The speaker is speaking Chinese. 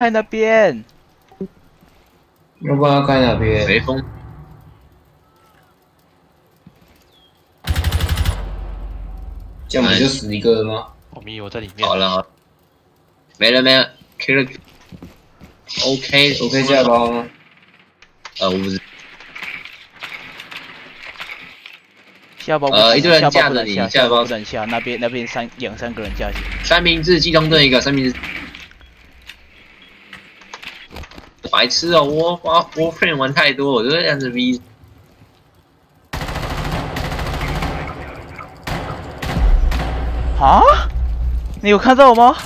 开那边，要不然开那边？随风。这样不就死一个了吗？我迷我在里面。好了，好，没了没了，kill 了。OK OK 下包吗？呃，我不知。下包呃，一堆人架着你，下，下包不能下，那边那边三两三个人架起。三明治机动队一个，三明治。白痴哦，我我我 friend 玩太多，我就这样子 V。啊？你有看到我吗？